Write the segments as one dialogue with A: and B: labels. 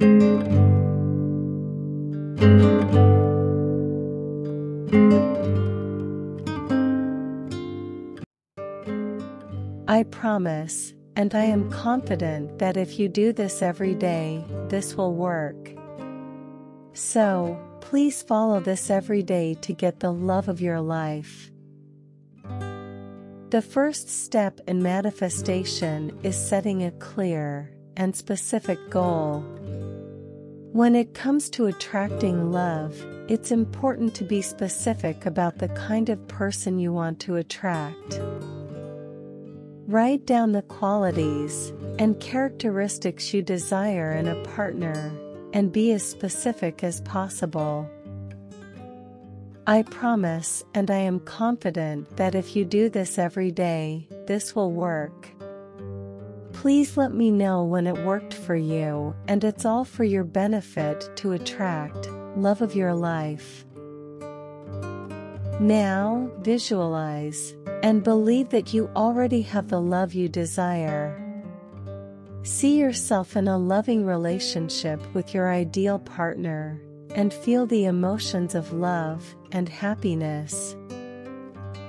A: I promise, and I am confident that if you do this every day, this will work. So, please follow this every day to get the love of your life. The first step in manifestation is setting a clear and specific goal. When it comes to attracting love, it's important to be specific about the kind of person you want to attract. Write down the qualities and characteristics you desire in a partner, and be as specific as possible. I promise and I am confident that if you do this every day, this will work. Please let me know when it worked for you, and it's all for your benefit to attract love of your life. Now, visualize and believe that you already have the love you desire. See yourself in a loving relationship with your ideal partner and feel the emotions of love and happiness.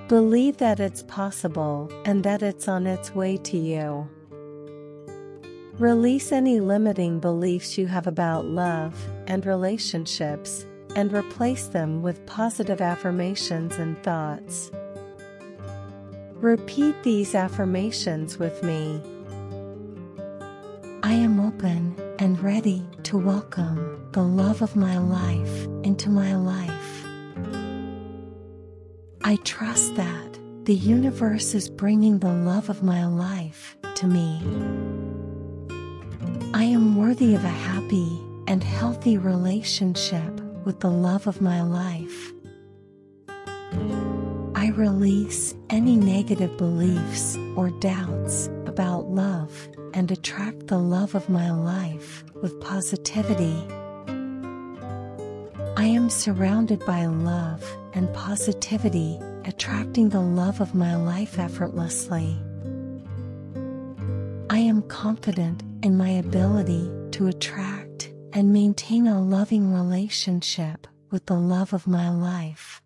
A: Believe that it's possible and that it's on its way to you. Release any limiting beliefs you have about love and relationships and replace them with positive affirmations and thoughts. Repeat these affirmations with me. I am open and ready to welcome the love of my life into my life. I trust that the universe is bringing the love of my life to me. I am worthy of a happy and healthy relationship with the love of my life. I release any negative beliefs or doubts about love and attract the love of my life with positivity. I am surrounded by love and positivity, attracting the love of my life effortlessly. I am confident in my ability to attract and maintain a loving relationship with the love of my life.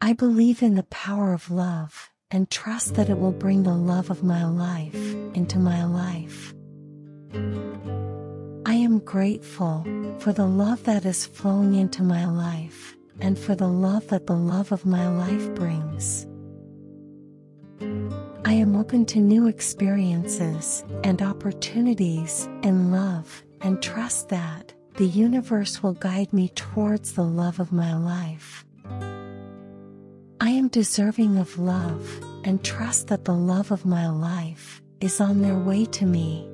A: I believe in the power of love and trust that it will bring the love of my life into my life. I am grateful for the love that is flowing into my life and for the love that the love of my life brings. I am open to new experiences and opportunities and love and trust that the universe will guide me towards the love of my life. I am deserving of love and trust that the love of my life is on their way to me.